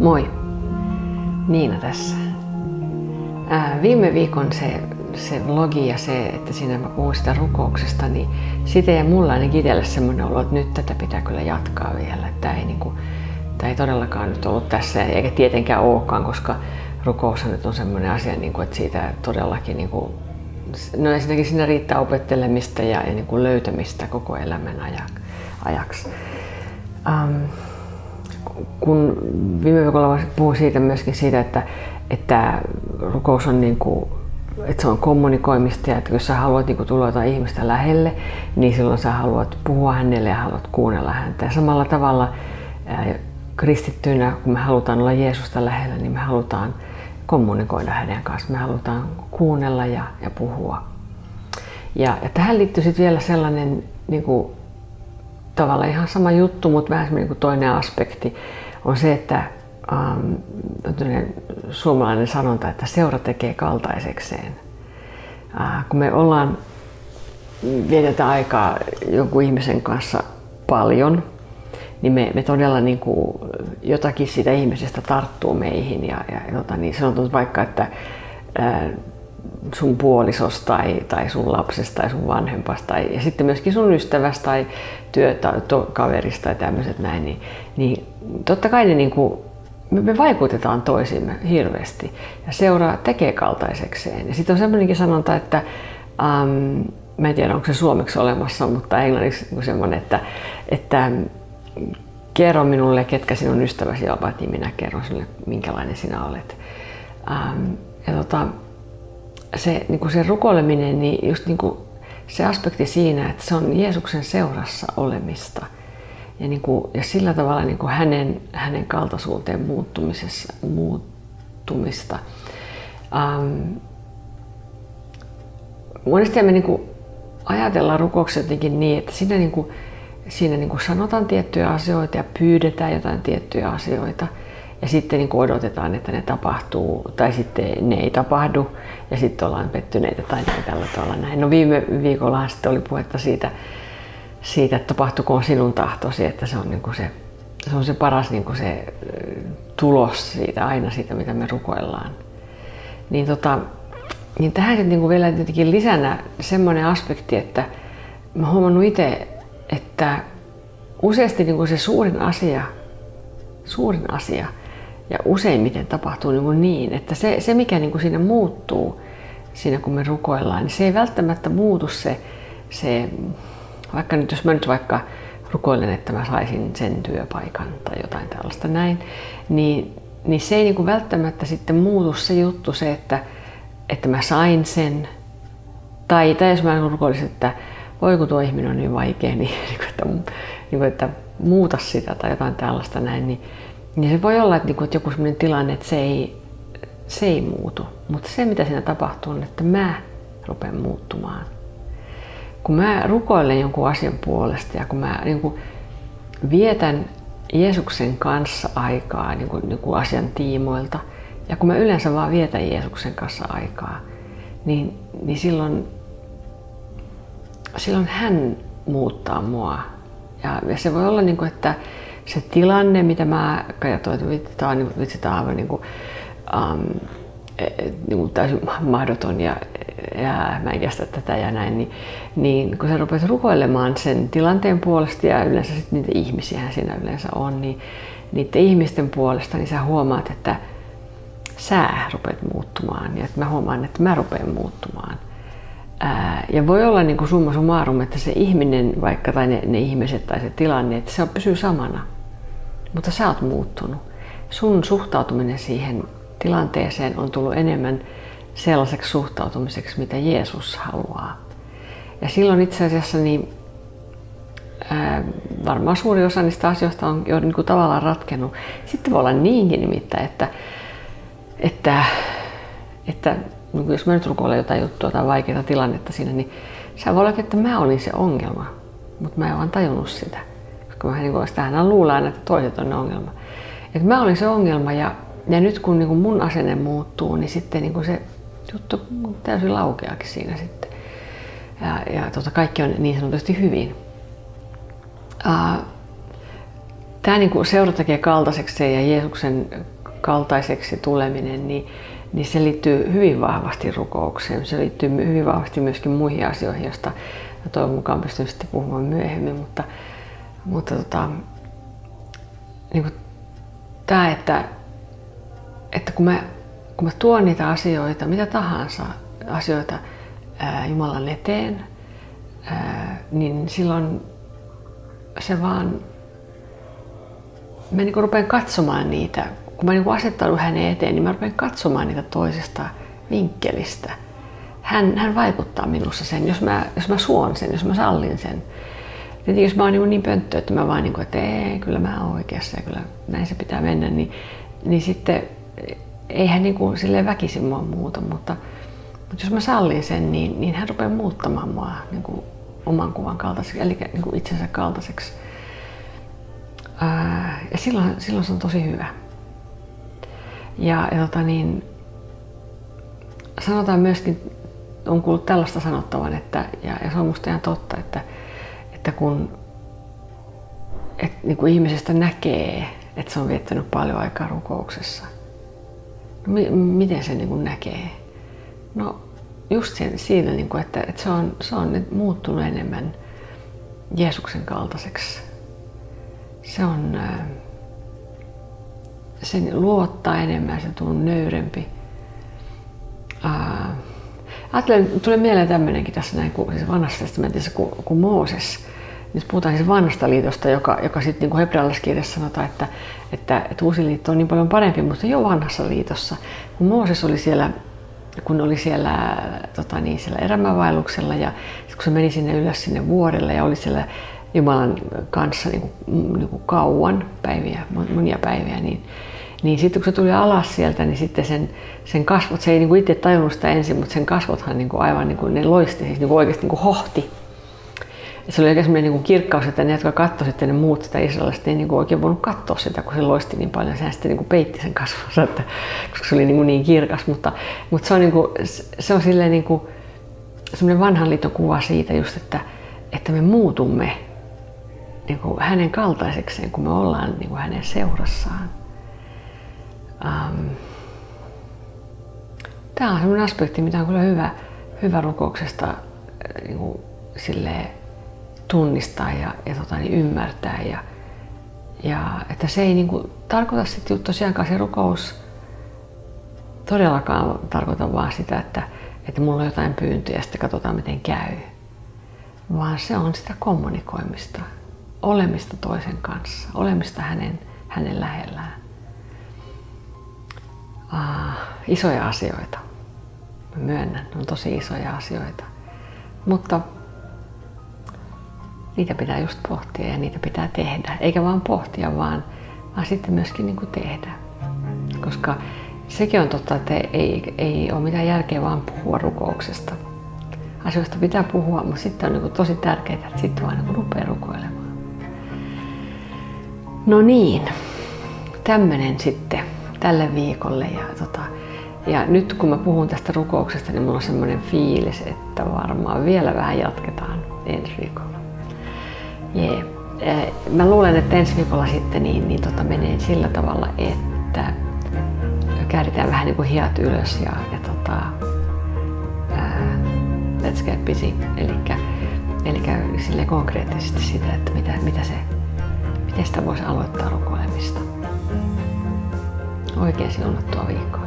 Moi, Niina tässä. Ää, viime viikon se, se vlogi ja se, että siinä mä puhun sitä rukouksesta, niin siitä ja mulla ainakin itselle semmoinen olo, että nyt tätä pitää kyllä jatkaa vielä. Tämä ei, niin kuin, tämä ei todellakaan nyt ollut tässä, eikä tietenkään olekaan, koska rukous nyt on semmoinen asia, niin kuin, että siitä todellakin niin kuin, no ensinnäkin siinä riittää opettelemista ja, ja niin kuin löytämistä koko elämän ajaksi. Um, kun viime viikolla puhuin siitä myöskin siitä, että, että rukous on niin kuin, että se on kommunikoimista ja että jos sä haluat niin tulla jotain ihmistä lähelle, niin silloin sä haluat puhua hänelle ja haluat kuunnella häntä. Ja samalla tavalla ää, kristittyinä, kun me halutaan olla Jeesusta lähellä, niin me halutaan kommunikoida hänen kanssaan. Me halutaan kuunnella ja, ja puhua. Ja, ja tähän liittyy sitten vielä sellainen niin kuin, tavallaan ihan sama juttu, mutta vähän niin kuin toinen aspekti on se, että um, suomalainen sanonta, että seura tekee kaltaisekseen. Uh, kun me ollaan, vietetään aikaa jonkun ihmisen kanssa paljon, niin me, me todella niin kuin jotakin siitä ihmisestä tarttuu meihin. Ja, ja tota, niin sanotaan vaikka, että ää, sun puolisosta tai, tai sun lapsesta tai sun vanhempasta tai, ja sitten myöskin sun ystävästä tai työkaverista tai tämmöiset näin, niin, niin totta kai ne niin kuin, me, me vaikutetaan toisiimme hirveästi ja seuraa tekee kaltaisekseen. Ja sitten on semmoinenkin sanonta, että um, mä en tiedä onko se suomeksi olemassa, mutta englanniksi semmoinen, että, että kerro minulle, ketkä sinun ystäväsi ovat, niin minä kerron sinulle, minkälainen sinä olet. Um, ja tota, se, niin kuin se rukoileminen, niin just niin kuin se aspekti siinä, että se on Jeesuksen seurassa olemista. Ja, niin kuin, ja sillä tavalla niin kuin hänen, hänen kaltaisuuteen muuttumisessa, muuttumista. Um, monesti me niin kuin ajatellaan rukouksia jotenkin niin, että siinä, niin kuin, siinä niin kuin sanotaan tiettyjä asioita ja pyydetään jotain tiettyjä asioita – ja sitten niin odotetaan, että ne tapahtuu tai sitten ne ei tapahdu ja sitten ollaan pettyneitä tai tällä tavalla näin. No viime viikolla sitten oli puhetta siitä, siitä, että tapahtukoon sinun tahtosi, että se on, niin kuin se, se on se paras niin kuin se tulos siitä aina siitä, mitä me rukoillaan. Niin, tota, niin tähän sitten niin kuin vielä tietenkin lisänä semmoinen aspekti, että mä huomannut itse, että useasti niin kuin se suurin asia, suurin asia ja useimmiten tapahtuu niin, kuin niin että se, se mikä niin kuin siinä muuttuu, siinä kun me rukoillaan, niin se ei välttämättä muutu se, se vaikka nyt jos mä nyt vaikka rukoilen, että mä saisin sen työpaikan tai jotain tällaista näin, niin, niin se ei niin kuin välttämättä sitten muutu se juttu, se, että, että mä sain sen, tai, tai jos mä rukoilisin, että voi kun tuo ihminen on niin vaikea, niin, niin, että, niin että muuta sitä tai jotain tällaista näin, niin, niin se voi olla, että, niinku, että joku sellainen tilanne, että se ei, se ei muutu. Mutta se, mitä siinä tapahtuu, on, että mä rupean muuttumaan. Kun mä rukoilen jonkun asian puolesta ja kun mä niin kuin vietän Jeesuksen kanssa aikaa niin kuin, niin kuin asian tiimoilta, ja kun mä yleensä vaan vietän Jeesuksen kanssa aikaa, niin, niin silloin, silloin hän muuttaa mua. Ja, ja se voi olla, niin kuin, että se tilanne, mitä mä katsoin, että vitsi, tämä on, vitsi, tämä on niin kuin, um, niin kuin täysin mahdoton ja, ja mä en kestä tätä ja näin, niin, niin kun sä rupeat rukoilemaan sen tilanteen puolesta ja yleensä sitten niitä ihmisiä siinä yleensä on, niin niiden ihmisten puolesta, niin sä huomaat, että sä rupeat muuttumaan ja että mä huomaan, että mä rupean muuttumaan. Ää, ja voi olla niin kuin summa summarum, että se ihminen vaikka tai ne, ne ihmiset tai se tilanne, että se pysyy samana mutta sä oot muuttunut. Sun suhtautuminen siihen tilanteeseen on tullut enemmän sellaiseksi suhtautumiseksi, mitä Jeesus haluaa. Ja silloin itse asiassa niin, ää, varmaan suuri osa niistä asioista on jo niin kuin tavallaan ratkennut. Sitten voi olla niinkin nimittäin, että, että, että niin jos mä nyt rukoilen jotain juttua tai vaikeaa tilannetta siinä, niin se voi olla, että mä olin se ongelma, mutta mä en vaan tajunnut sitä mä niin sitähän luulee aina, että toiset on ne ongelma. Et mä olin se ongelma ja, ja nyt kun niin kuin mun asenne muuttuu, niin sitten niin kuin se juttu täysin laukeakin siinä sitten. Ja, ja tota, kaikki on niin sanotusti hyvin. Uh, Tämä niin seura tekee kaltaiseksi ja Jeesuksen kaltaiseksi tuleminen, niin, niin se liittyy hyvin vahvasti rukoukseen. Se liittyy hyvin vahvasti myöskin muihin asioihin, joista toivon mukaan pystyn sitten puhumaan myöhemmin. Mutta, mutta tota, niin kuin tämä, että, että kun mä, kun mä tuon niitä asioita, mitä tahansa asioita ää, Jumalan eteen, ää, niin silloin se vaan, mä niin rupean katsomaan niitä, kun mä niin asettaudun hänen eteen, niin mä rupean katsomaan niitä toisesta vinkkelistä. Hän, hän vaikuttaa minussa sen, jos mä, jos mä suon sen, jos mä sallin sen. Tietenkin jos mä oon niin, niin pönttö, että mä vaan niin kuin, että ei, kyllä mä oon oikeassa ja kyllä näin se pitää mennä, niin, niin sitten eihän niin kuin silleen väkisin mua muuta, mutta, mutta jos mä sallin sen, niin, niin hän rupeaa muuttamaan mua niin kuin oman kuvan kaltaiseksi, eli niin kuin itsensä kaltaiseksi. Ää, ja silloin, silloin se on tosi hyvä. Ja, ja tota niin, sanotaan myöskin, on kuullut tällaista sanottavan, että, ja, ja se on musta ihan totta, että, että kun et, niin kuin ihmisestä näkee, että se on viettänyt paljon aikaa rukouksessa, no, mi, miten se niin kuin näkee? No just sen, siinä, niin kuin, että, että se on, se on muuttunut enemmän Jeesuksen kaltaiseksi. Se on, se luottaa enemmän, se on nöyrempi. Ajattelen, tulee mieleen tämmöinenkin tässä näin, kun siis vanhassa testamentissa, kun, kun Mooses, nyt puhutaan siis vanhasta liitosta, joka, joka sitten niin hebrealaiskirjassa sanotaan, että, että, että uusi liitto on niin paljon parempi, mutta jo vanhassa liitossa, kun Mooses oli siellä kun oli siellä, tota niin, siellä erämävaelluksella ja kun se meni sinne ylös sinne vuorelle ja oli siellä Jumalan kanssa niin kuin, niin kuin kauan päiviä, monia päiviä, niin, niin sitten kun se tuli alas sieltä, niin sitten sen, sen kasvot, se ei niin kuin itse tajunnut sitä ensin, mutta sen kasvothan niin kuin aivan niin kuin ne loisti, siis niin kuin oikeasti niin kuin hohti se oli oikein sellainen niin kirkkaus, että ne, jotka katsoivat sitten ne muut sitä israelista, ei niin kuin oikein voinut katsoa sitä, kun se loisti niin paljon. Sehän sitten niin kuin peitti sen kasvonsa, että, koska se oli niin, kuin niin kirkas. Mutta, mutta se on, niin kuin, se on silleen niin kuin, semmoinen vanhan liiton kuva siitä just, että, että me muutumme niin kuin hänen kaltaisekseen, kun me ollaan niin kuin hänen seurassaan. Um, tämä on sellainen aspekti, mitä on kyllä hyvä, hyvä rukouksesta niin kuin, silleen, tunnistaa ja, ja tota, niin ymmärtää. Ja, ja että se ei niin kuin, tarkoita sitten tosiaankaan se rukous todellakaan tarkoita vaan sitä, että, että mulla on jotain pyyntöjä ja sitten katsotaan miten käy. Vaan se on sitä kommunikoimista, olemista toisen kanssa, olemista hänen, hänen lähellään. Ah, isoja asioita. Mä myönnän, ne on tosi isoja asioita. Mutta niitä pitää just pohtia ja niitä pitää tehdä. Eikä vaan pohtia, vaan, vaan sitten myöskin niin kuin tehdä. Koska sekin on totta, että ei, ei ole mitään järkeä vaan puhua rukouksesta. Asioista pitää puhua, mutta sitten on niin tosi tärkeää, että sitten vaan niin rupeaa rukoilemaan. No niin, tämmöinen sitten tälle viikolle. Ja, tota, ja nyt kun mä puhun tästä rukouksesta, niin mulla on semmoinen fiilis, että varmaan vielä vähän jatketaan ensi viikolla. Jee. Mä luulen, että ensi viikolla sitten niin, niin tota menee sillä tavalla, että kääritään vähän niin kuin hiat ylös ja, ja tota, ää, let's get busy. Elikkä, elikkä sille konkreettisesti sitä, että mitä, mitä se, miten sitä voisi aloittaa rukoilemista. Oikein siunattua viikkoa.